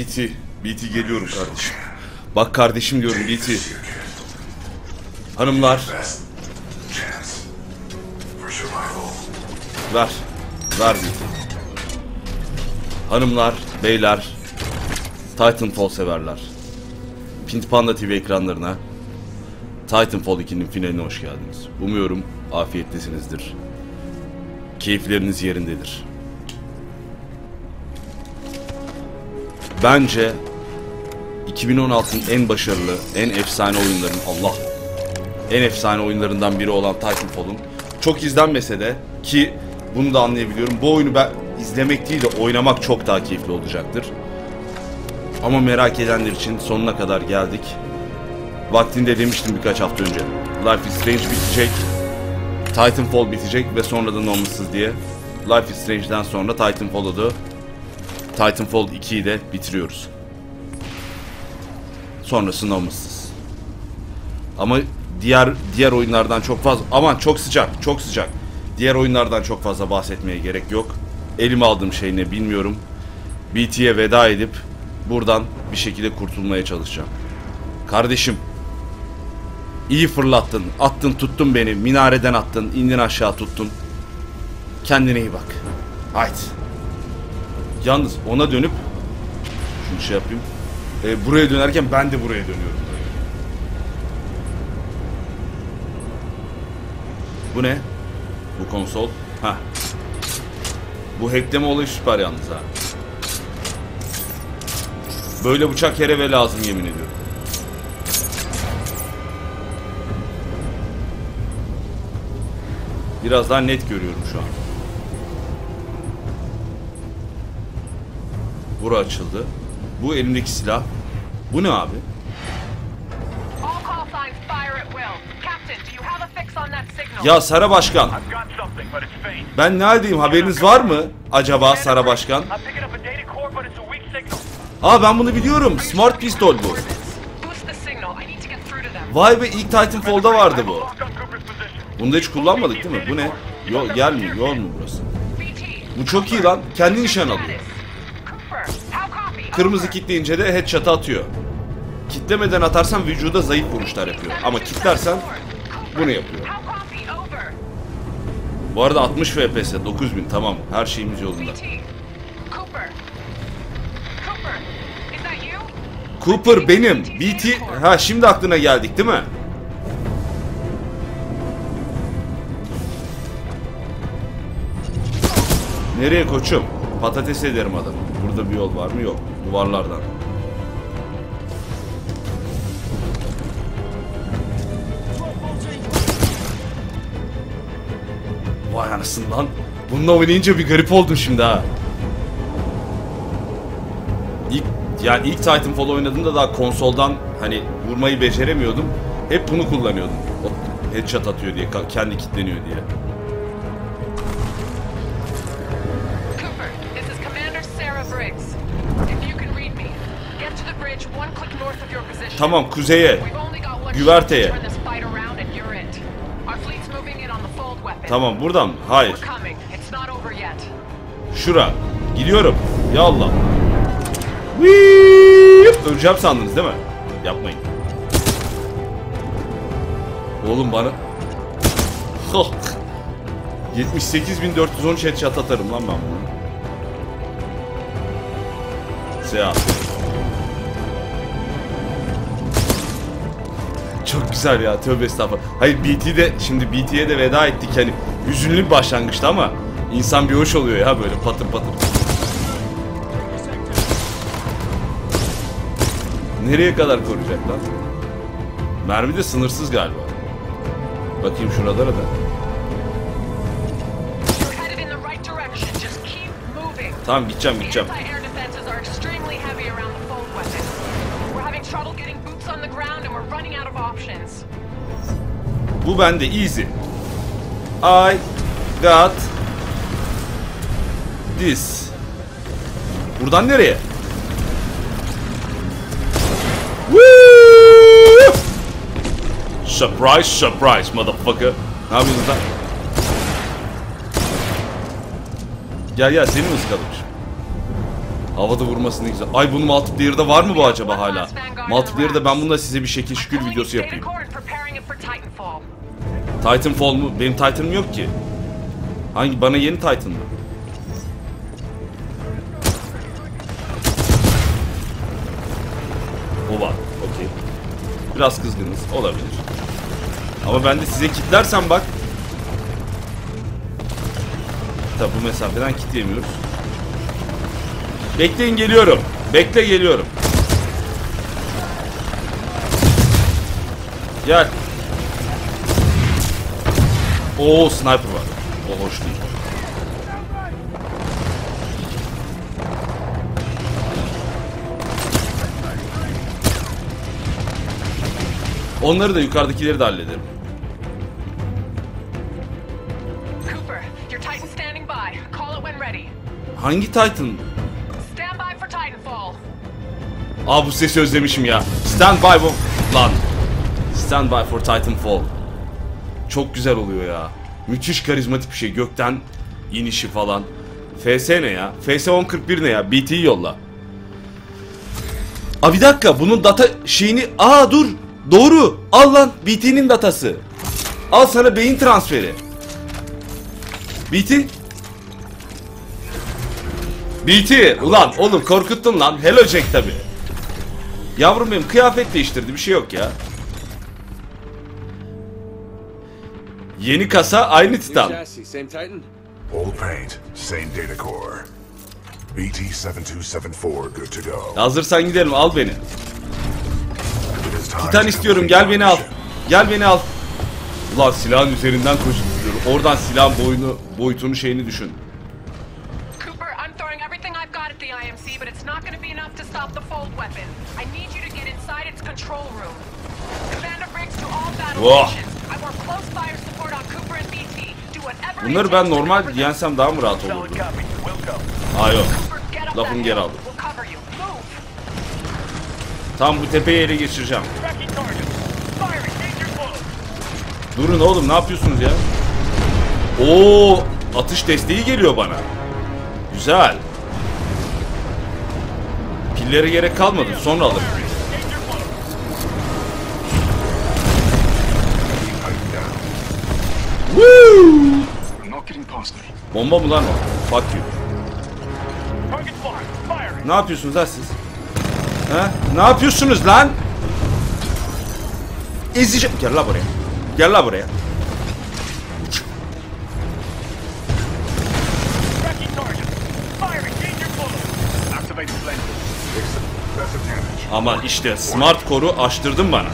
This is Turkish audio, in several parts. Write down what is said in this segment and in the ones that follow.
BT, BT geliyorum kardeşim. Bak kardeşim diyorum BT. Hanımlar ver. Ver BT. Hanımlar, beyler, Titanfall severler. Pint Panda TV ekranlarına Titanfall 2'nin finaline hoş geldiniz. Umuyorum afiyettesinizdir. Keyifleriniz yerindedir. Bence 2016'ın en başarılı, en efsane oyunların Allah en efsane oyunlarından biri olan Titanfall'un çok izlenmese de ki bunu da anlayabiliyorum. Bu oyunu ben izlemek değil de oynamak çok daha keyifli olacaktır. Ama merak edenler için sonuna kadar geldik. Vaktinde demiştim birkaç hafta önce. Life is Strange bitecek. Titanfall bitecek ve sonra da Nomus'uz diye. Life is Strange'den sonra Titanfall'u da Titanfall 2'yi de bitiriyoruz. Sonrası Nomus'uz. Ama diğer diğer oyunlardan çok fazla aman çok sıcak çok sıcak. Diğer oyunlardan çok fazla bahsetmeye gerek yok. Elime aldığım şey ne bilmiyorum. BT'ye veda edip buradan bir şekilde kurtulmaya çalışacağım. Kardeşim iyi fırlattın. Attın tuttun beni. Minareden attın. indin aşağı tuttun. Kendine iyi bak. Haydi. Yalnız ona dönüp şunu şey yapayım. E, buraya dönerken ben de buraya dönüyorum. Bu ne? Bu konsol. Ha. Bu hackleme olayı süper yalnız ha. Böyle bıçak yere ve lazım yemin ediyorum. Biraz daha net görüyorum şu an. Bura açıldı. Bu elimdeki silah. Bu ne abi? All call signs fire at will. Captain, do you have a fix on that signal? Ya Sara Başkan. Ben ne haldeyim haberiniz var mı? Acaba Sara Başkan? Aa ben bunu biliyorum. Smart pistol bu. Vay be ilk Titanfall'da vardı bu. Bunu da hiç kullanmadık değil mi? Bu ne? Yol gelmiyor. Yol mu burası? Bu çok iyi lan. Kendi nişan alıyor. Kırmızı kitleyince de headshot atıyor. Kitlemeden atarsan vücuda zayıf vuruşlar yapıyor. Ama kitlersen bunu yapıyor. Bu arada 60 FPS 9000 tamam her şeyimiz yolunda. Cooper benim. BT ha şimdi aklına geldik değil mi? Nereye koçum? Patates ederim adamı. Burada bir yol var mı? Yok. Duvarlardan. Vay anasını lan. Bununla oynayınca bir garip oldum şimdi ha. İlk yani ilk Titanfall oynadığımda daha konsoldan hani vurmayı beceremiyordum. Hep bunu kullanıyordum. O headshot atıyor diye, kendi kitleniyor diye. The fold weapon. Tamam buradan mı? Hayır. Şura. Gidiyorum. Ya Allah. Viip. Öleceğim sandınız değil mi? Yapmayın. Oğlum bana... 78.413 headshot atarım lan ben bunu. Seyahat. Çok güzel ya tövbe estağfurullah. Hayır BT'de şimdi BT'ye de veda ettik hani hüzünlü bir başlangıçtı ama insan bir hoş oluyor ya böyle patır patır. Nereye kadar koruyacak lan? Mermi de sınırsız galiba. Bakayım şuralara da. Tamam gideceğim gideceğim. Bu bende easy. I got this. Buradan nereye? Woo! Surprise, surprise, motherfucker. Ne yapıyorsunuz lan? Gel gel seni mi ıskalamış? Havada vurması ne güzel. Ay bunun multiplayer'da var mı bu acaba hala? Multiplayer'da ben bununla size bir şekil şükür videosu yapayım. Titanfall mu? Benim Titan'ım yok ki. Hangi? Bana yeni Titan mı? O var. Okey. Biraz kızgınız. Olabilir. Ama ben de size kitlersem bak. Tabi bu mesafeden kitleyemiyoruz. Bekleyin geliyorum. Bekle geliyorum. Gel. Oo sniper var. O hoş değil. Onları da yukarıdakileri de hallederim. Cooper, your Titan's standing by. Call it when ready. Hangi Titan? Stand by for Titanfall. Aa bu sesi özlemişim ya. Stand by bu. Lan. Stand by for Titanfall. Çok güzel oluyor ya. Müthiş karizmatik bir şey. Gökten inişi falan. FS ne ya? FS 1041 ne ya? BT'yi yolla. Aa bir dakika bunun data şeyini... Aa dur. Doğru. Al lan BT'nin datası. Al sana beyin transferi. BT. BT. Ulan oğlum korkuttun lan. Hello Jack tabi. Yavrum benim kıyafet değiştirdi bir şey yok ya. Yeni kasa aynı titan. chassis, same Titan? Old paint, same data core. BT-7274 good to go. Hazırsan gidelim al beni. Titan istiyorum gel beni al. Gel beni al. Ulan silahın üzerinden koşturuyorum. Oradan silahın boyunu, boyutunu şeyini düşün. Cooper, Bunları ben normal yensem daha mı rahat olurdu? Aa yok. That geri aldım. Tam bu tepeyi ele geçireceğim. Durun oğlum ne yapıyorsunuz ya? Oo, atış desteği geliyor bana. Güzel. Pillere gerek kalmadı. Sonra alırım. Bomba mı lan o? Fuck you. Ne yapıyorsunuz lan siz? Ha? Ne yapıyorsunuz lan? Ezeceğim. Gel la buraya. Gel la buraya. Ama işte smart core'u açtırdın bana.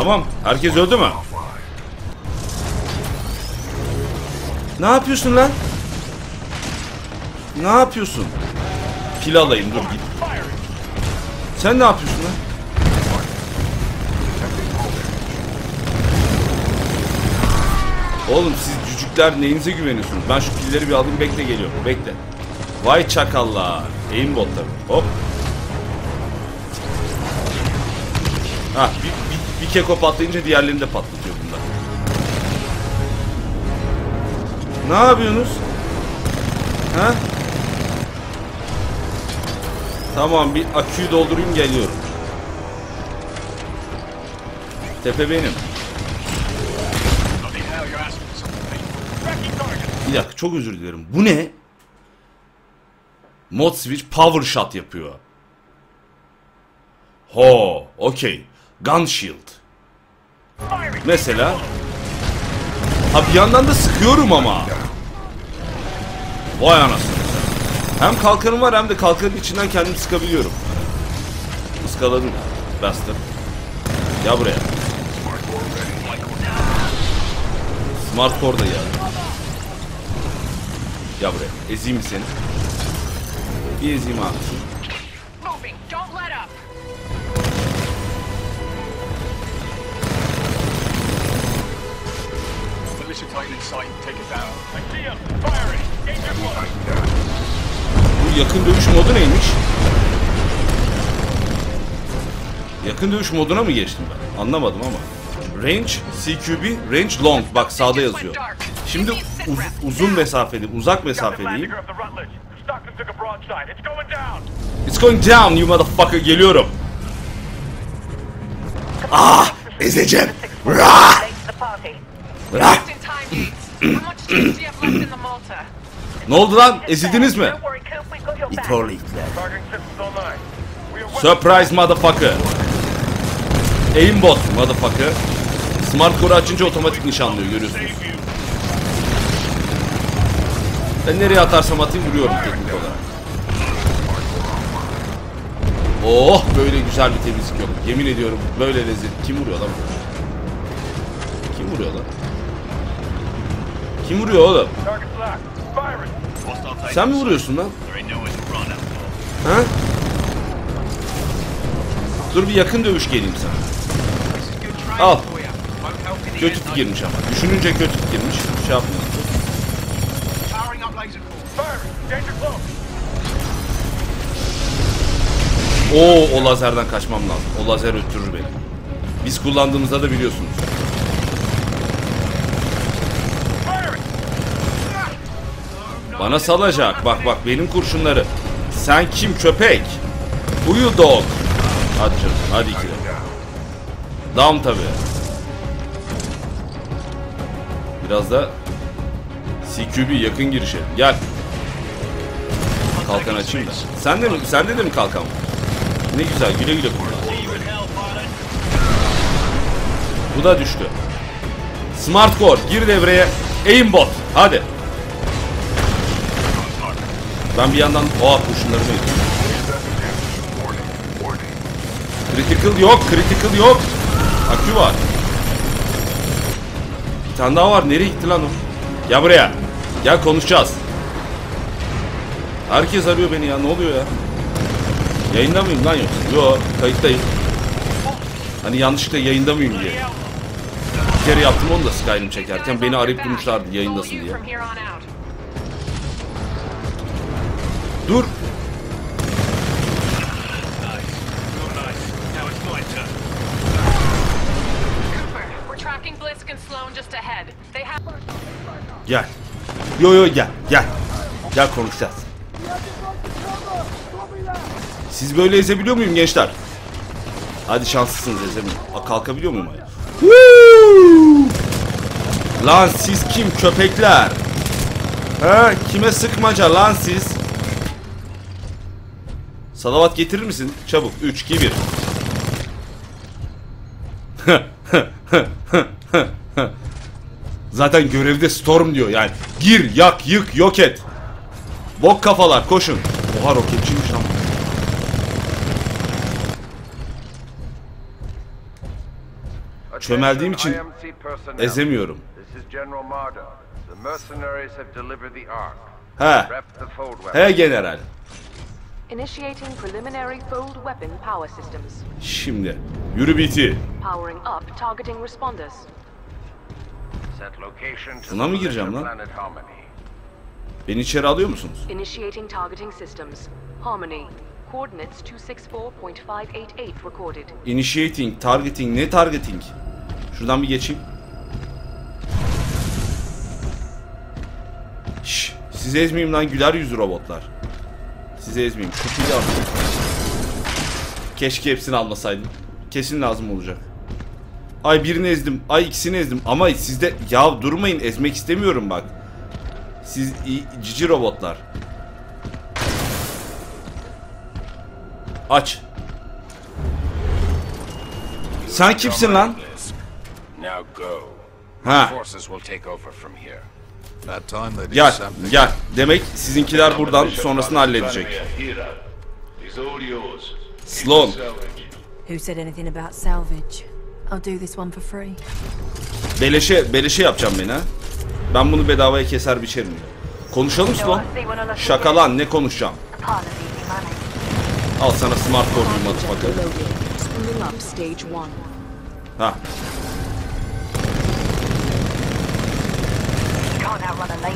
Tamam. Herkes öldü mü? Ne yapıyorsun lan? Ne yapıyorsun? Pil alayım dur git. Sen ne yapıyorsun lan? Oğlum siz cücükler neyinize güveniyorsunuz? Ben şu pilleri bir alayım bekle geliyorum. Bekle. Vay çakallar. Aimbot tabi. Hop. Ha bir, bir, bir keko patlayınca diğerlerini de patlatıyor bunlar. Ne yapıyorsunuz? Ha? Tamam bir aküyü doldurayım geliyorum. Tepe benim. Bir dakika çok özür dilerim. Bu ne? Mod switch power shot yapıyor. Ho, okey. Gun shield. Mesela. Ha bir yandan da sıkıyorum ama. Vay anasını. Hem kalkanım var hem de kalkanın içinden kendimi sıkabiliyorum. Iskaladım. Bastım. Gel buraya. Smart da geldi. Gel buraya. Ezeyim seni? Bir ezeyim abi. Bu yakın dövüş modu neymiş? Yakın dövüş moduna mı geçtim ben? Anlamadım ama. Range, CQB, range long. Bak sağda yazıyor. Şimdi uz- uzun mesafeli, uzak mesafeliyim. It's going down. You motherfucker. Geliyorum. Ah! Ezeceğim. Rah! Rah! Ne oldu lan? Ezildiniz mi? We are Surprise motherfucker. Aimbot motherfucker. Smart Core açınca otomatik nişanlıyor görüyorsunuz. Ben nereye atarsam atayım vuruyorum teknik olarak. Oh böyle güzel bir temizlik yok. Yemin ediyorum böyle lezzet. Kim vuruyor lan? Kim vuruyor lan? Kim vuruyor oğlum? Sen mi vuruyorsun lan? Ha? Dur bir yakın dövüş geleyim sana. Al. Kötü fikirmiş ama. Düşününce kötü fikirmiş. Şey yapmıyor. Oo o lazerden kaçmam lazım. O lazer öttürür beni. Biz kullandığımızda da biliyorsunuz. Bana salacak. Bak bak benim kurşunları. Sen kim köpek? Uyu dog. Hadi canım. Hadi ikili. Down tabi. Biraz da CQB yakın girişe. Gel. Kalkan açayım da. Sen de mi? Sende de mi kalkan? Ne güzel güle güle kullan. Bu da düştü. Smart Core gir devreye. Aimbot. Hadi. Ben bir yandan oha kurşunlarımı yediyorum. Critical yok, critical yok. Akü var. Bir tane daha var. Nereye gitti lan o? Gel buraya. Gel konuşacağız. Herkes arıyor beni ya. Ne oluyor ya? Yayında mıyım lan yoksa? Yo, kayıttayım. Hani yanlışlıkla yayında mıyım diye. Bir kere yaptım onu da Skyrim çekerken. Beni arayıp durmuşlardı yayındasın diye. Have... Gel. Yo yo gel. Gel. Gel konuşacağız. Siz böyle ezebiliyor muyum gençler? Hadi şanslısınız ezemiyorum. Aa, kalkabiliyor muyum? Lan siz kim köpekler? He, kime sıkmaca lan siz? Salavat getirir misin? Çabuk. 3, 2, 1. Zaten görevde Storm diyor yani. Gir, yak, yık, yok et. Bok kafalar koşun. Oha roketçiymiş lan. Çömeldiğim için ezemiyorum. He. He general. Initiating preliminary fold weapon power systems. Şimdi. Yürü BT. Powering up targeting responders. Set location to Buna mı gireceğim lan? Beni içeri alıyor musunuz? Initiating targeting systems. Harmony. Coordinates 264.588 recorded. Initiating, targeting. Ne targeting? Şuradan bir geçeyim. Şş, sizi ezmeyeyim lan güler yüzlü robotlar. Sizi ezmeyeyim. Şu pili al. Keşke hepsini almasaydım. Kesin lazım olacak. Ay birini ezdim. Ay ikisini ezdim. Ama sizde ya durmayın ezmek istemiyorum bak. Siz cici robotlar. Aç. Sen kimsin lan? Ha. Gel, something. gel. Demek sizinkiler buradan sonrasını halledecek. Sloan. Who said anything about salvage? I'll do this one for free. Beleşe, beleşe yapacağım beni ha. Ben bunu bedavaya keser biçerim. Konuşalım Sloan. Şaka lan ne konuşacağım. Al sana smart stage one. Ha.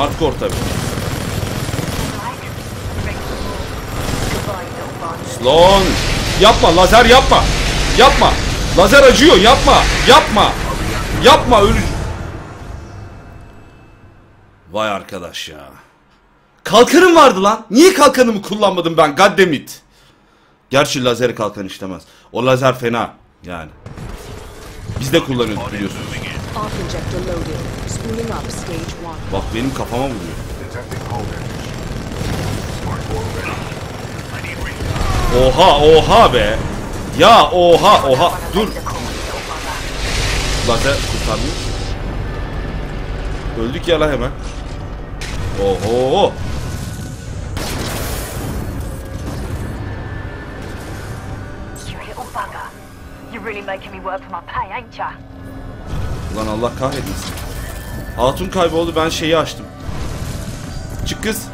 locked. Report system. Planetary designation. Harmony. Smart core tabii. Sloan. Yapma lazer yapma. Yapma. Lazer acıyor yapma. Yapma. Yapma ölü. Vay arkadaş ya. Kalkanım vardı lan. Niye kalkanımı kullanmadım ben? Goddamit. Gerçi lazer kalkan işlemez. O lazer fena. Yani. Biz de kullanıyorduk biliyorsunuz. Arc injector loaded. Spooling up stage 1. Bak benim kafama vuruyor. Oha oha be. Ya oha oha. Dur. Lazer kurtarmıyor. Öldük ya lan hemen. Oho. You little bugger. You're really making me work for my pay, ain't ya? Lan Allah kahretmesin. Hatun kayboldu ben şeyi açtım. Çık kız.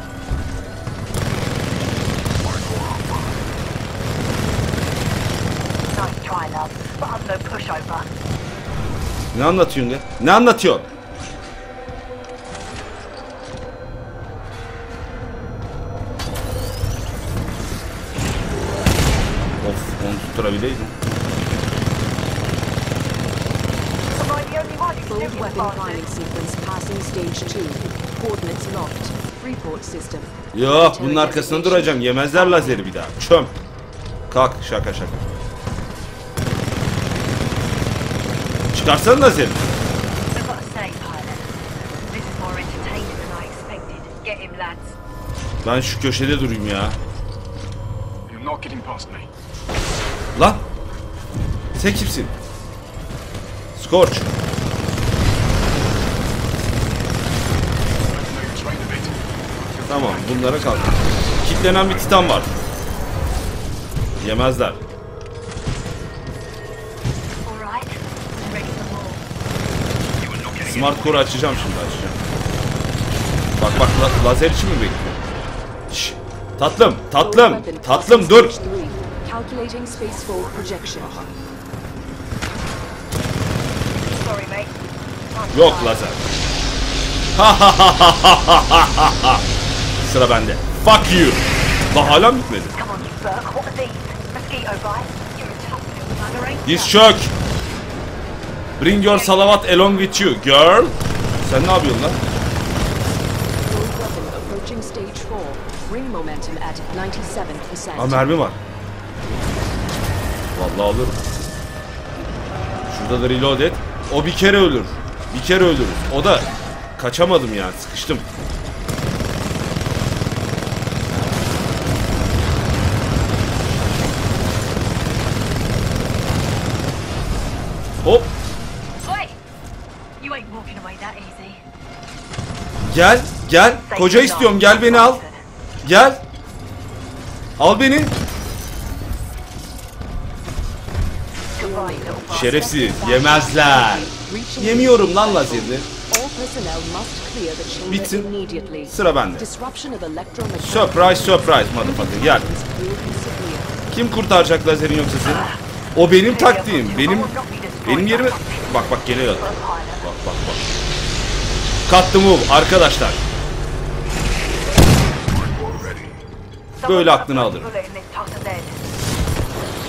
Ne anlatıyorsun ya? Ne anlatıyorsun? Of onu tutturabileydim. Am I doing weapon priming sequence passing stage 2. Coordinates locked. Report system. Yok bunun arkasında duracağım. Yemezler lazeri bir daha. Çöm. Kalk şaka şaka. Çıkarsana lazeri. I've got to say, pilot, this is more entertaining than I expected. Get him, lads. Ben şu köşede durayım ya. You're not getting past me. Lan. Sen kimsin? Scorch. Tamam bunlara kalk. Kitlenen bir titan var. Yemezler. Smart Core açacağım şimdi açacağım. Bak bak la- lazer için mi bekliyor? Şş, tatlım tatlım tatlım dur. stage 3. Calculating space fold projection. Sorry, mate. Time Yok to fly. lazer. Sıra bende. Fuck you. Daha hala mı bitmedi? Come on, you Burke. What are these? Mosquito bites? You're a tough little bugger, ain't Diz çök. Bring your salavat along with you, girl. Sen ne yapıyorsun lan? Fold weapon approaching stage 4. Ring momentum at 97%. Aa mermi var. Vallahi alırım. Şurada da reload et. O bir kere ölür. Bir kere ölürüz. O da kaçamadım yani sıkıştım. Gel gel. Koca istiyorum. Gel beni al. gel. Al beni. Şerefsiz yemezler. Yemiyorum lan chamber Bitsin. sıra bende. Surprise surprise motherfucker. Gel. Kim kurtaracak lazerin yoksa seni o benim taktiğim. Benim benim yerime bak bak geliyor. Bak bak bak cut the move arkadaşlar böyle aklını alırım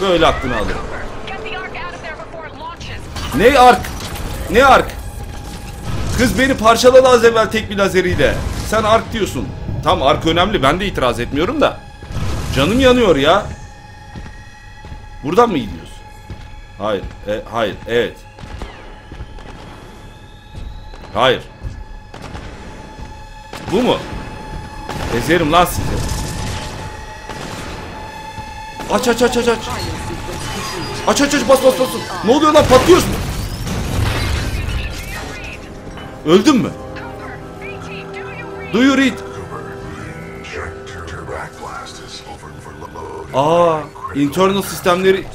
böyle aklını alırım. Ne ark? Ne ark? Kız beni parçaladı az evvel tek bir lazeriyle. Sen ark diyorsun. Tam ark önemli ben de itiraz etmiyorum da. Canım yanıyor ya. Buradan mı gidiyoruz? Hayır. E, hayır. Evet. Hayır. Bu mu? Ezerim lan sizi. Aç aç aç aç aç. Aç aç aç bas bas bas. Ne oluyor lan patlıyoruz mu? Öldün mü? Do you read? Aa, internal sistemleri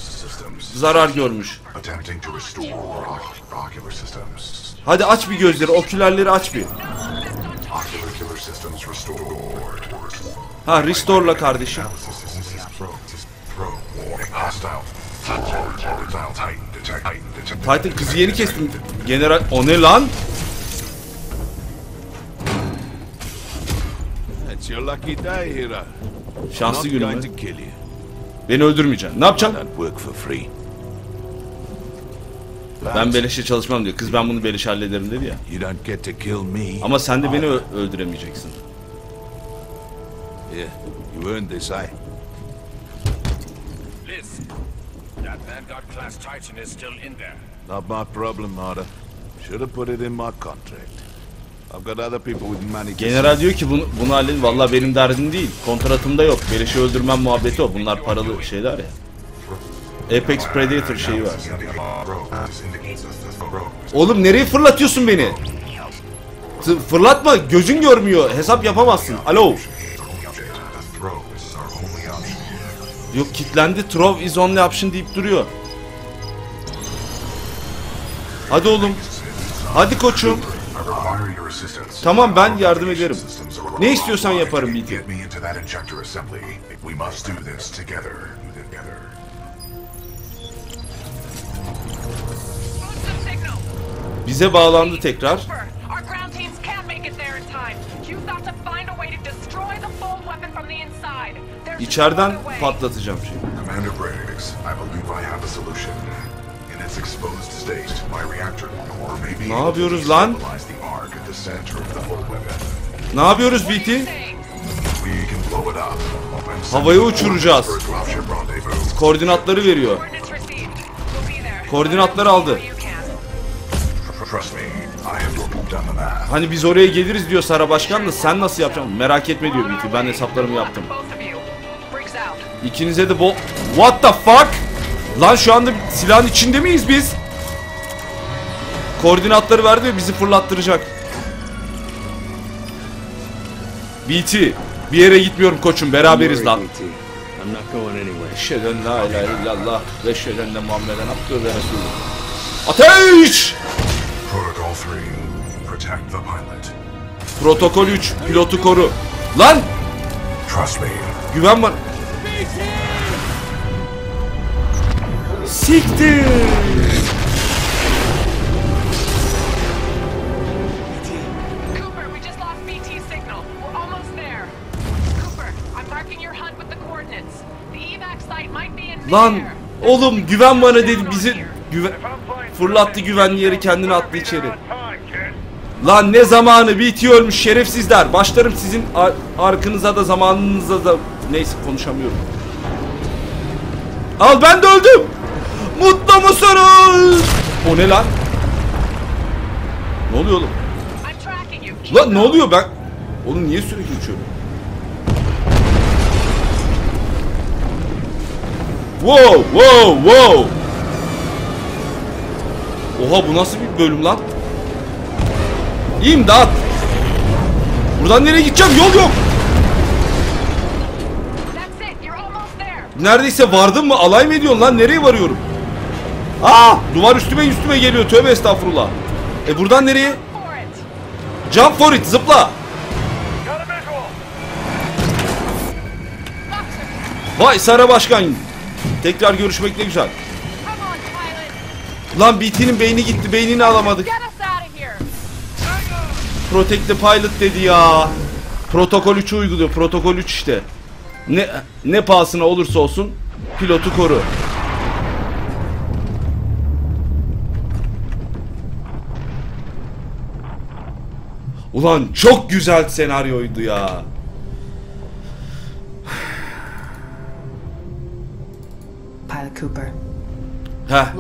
zarar görmüş. Hadi aç bir gözleri, okülerleri aç bir. Ha restore'la kardeşim. Titan kızı yeni kestim. General o ne lan? It's your lucky day, hero. Şanslı günüm. Beni öldürmeyeceksin. Ne yapacaksın? Ben beleşe çalışmam diyor. Kız ben bunu beleş hallederim dedi ya. Ama sen de beni öldüremeyeceksin. Here, you earned this, eh? Liz, that Vanguard class Titan is still in there. Not my problem, Marta. Should have put it in my contract. I've got other people with money General diyor ki bunu, bunu halledin. Vallahi benim derdim değil. Kontratımda yok. Beleşi öldürmem muhabbeti o. Bunlar paralı şeyler ya. Apex Predator şeyi var. Oğlum nereye fırlatıyorsun beni? Fırlatma gözün görmüyor. Hesap yapamazsın. Alo. Yok kilitlendi. Trove is only option deyip duruyor. Hadi oğlum. Hadi koçum. Tamam ben yardım ederim. Ne istiyorsan yaparım BT. Get me into İçeriden patlatacağım şey. Commander Briggs, I believe I have a solution. In its exposed state, my reactor core may be Ne able to yapıyoruz lan? the arc at the center of the full weapon. Ne yapıyoruz What are you BT? Havaya uçuracağız. Koordinatları veriyor. Koordinatları aldı. Hani biz oraya geliriz diyor Sara Başkan da sen nasıl yapacaksın? Merak etme diyor BT. Ben hesaplarımı yaptım. İkinize de bol... What the fuck? Lan şu anda silahın içinde miyiz biz? Koordinatları verdi ve bizi fırlattıracak. BT. Bir yere gitmiyorum koçum beraberiz lan. Eşheden la ilahe illallah ve eşheden de Muhammeden abdü ve resulü. Ateş! Protocol 3, protect the pilot. Protokol 3 pilotu koru. Lan Trust me, güven bana. Siktir. Cooper, we just lost BT signal. We're almost there. Cooper, I'm marking your hunt with the coordinates. The evac site might be in Lan oğlum güven bana dedi bizi güven fırlattı güvenli yeri kendini attı içeri. Lan ne zamanı BT ölmüş şerefsizler. Başlarım sizin ar- arkanıza da zamanınıza da neyse konuşamıyorum. Al ben de öldüm. Mutlu musunuz? O ne lan? Ne oluyor oğlum? Lan ne oluyor ben? Oğlum niye sürekli uçuyorum? Wow, wow, wow. Oha bu nasıl bir bölüm lan? İmdat. Buradan nereye gideceğim? Yol yok. Neredeyse vardım mı? Alay mı ediyorsun lan? Nereye varıyorum? Aa! Duvar üstüme üstüme geliyor. Tövbe estağfurullah. E buradan nereye? Jump for it. Zıpla. Vay Sara Başkan. Tekrar görüşmek ne güzel. Lan BT'nin beyni gitti. Beynini alamadık. Protect the pilot dedi ya. Protokol 3'ü uyguluyor. Protokol 3 işte. Ne ne pahasına olursa olsun pilotu koru. Ulan çok güzel senaryoydu ya. Pilot Cooper. Heh,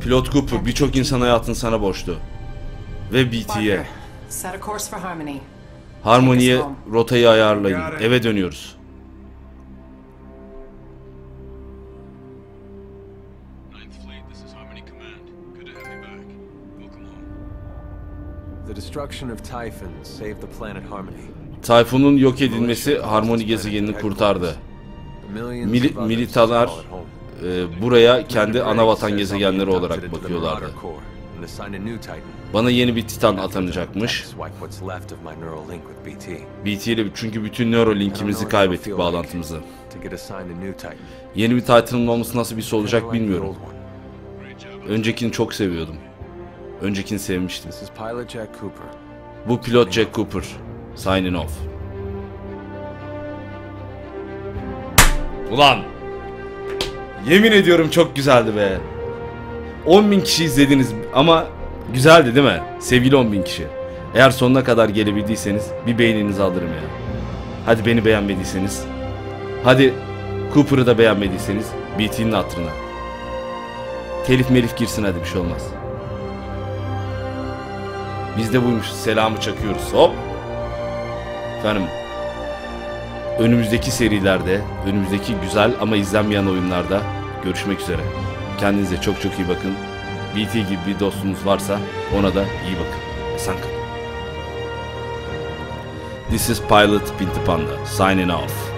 pilot Cooper birçok insan hayatını sana borçlu. Ve BT'ye. Set a course for Harmony. Harmoniye rotayı ayarlayın. Eve dönüyoruz. Ninth Fleet, this is Harmony Command. Good to have you back. Welcome home. The destruction of Typhon saved the planet Harmony. Tayfun'un yok edilmesi Harmoni gezegenini kurtardı. Others militalar e, buraya kendi ana vatan gezegenleri olarak bakıyorlardı. Bana yeni bir Titan atanacakmış. BT ile çünkü bütün Neuralink'imizi kaybettik bağlantımızı. Yeni bir Titan'ın olması nasıl bir şey olacak bilmiyorum. Öncekini çok seviyordum. Öncekini sevmiştim. Bu pilot Jack Cooper. Signing off. Ulan! Yemin ediyorum çok güzeldi be. 10.000 kişi izlediniz ama güzeldi değil mi? Sevgili 10.000 kişi. Eğer sonuna kadar gelebildiyseniz bir beğeninizi alırım ya. Hadi beni beğenmediyseniz. Hadi Cooper'ı da beğenmediyseniz BT'nin hatırına. Telif melif girsin hadi bir şey olmaz. Biz de buymuş. Selamı çakıyoruz. Hop. Efendim. Önümüzdeki serilerde, önümüzdeki güzel ama izlenmeyen oyunlarda görüşmek üzere. Kendinize çok çok iyi bakın. BT gibi bir dostunuz varsa ona da iyi bakın. Esen kalın. This is Pilot Pinti Panda signing off.